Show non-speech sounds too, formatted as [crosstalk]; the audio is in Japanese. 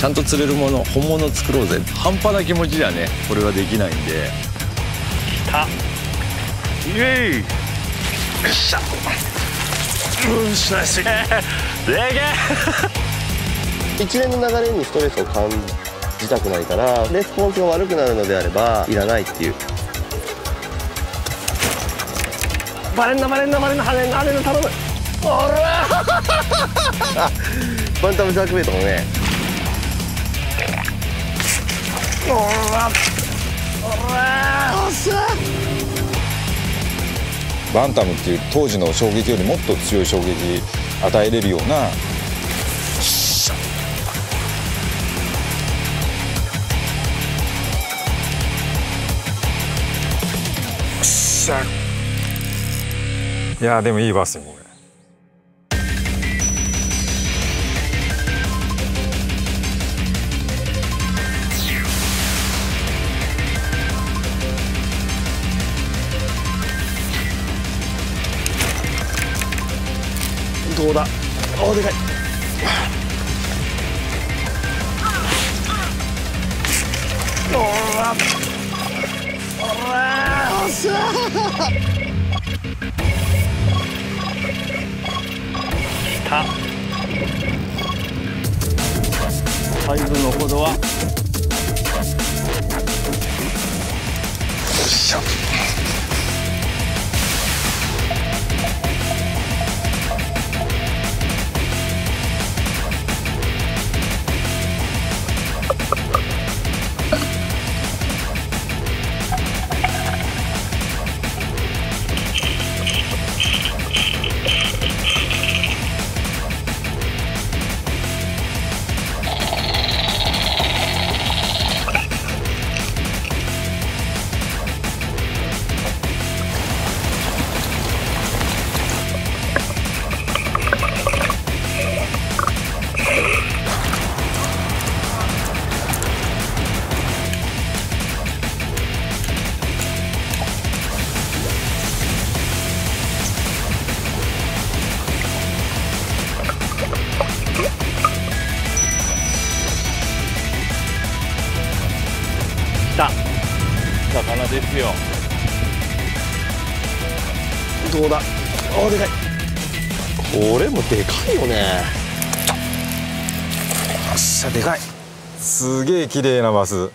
ちゃんと釣れるもの本物作ろうぜ。半端な気持ちじゃねこれはできないんで。来た。イエイ。よっしゃ。よしナイスでけ一連の流れにストレスを感じたくないからレスポンスが悪くなるのであればいらないっていう。バレんなバレんなバレんな。跳ねんな跳ねんな頼む。おら [laughs] バンタムジャークベイトもねバンタムっていう当時の衝撃よりもっと強い衝撃与えれるような。いやでもいいバースこれ。どうだ？おでかい。おらおらおっしゃ来た。サイズのほどは 来た。魚ですよ。どうだ？おでかい。これもでかいよね。よっしゃでかい。すげえ綺麗なバス